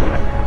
Bye.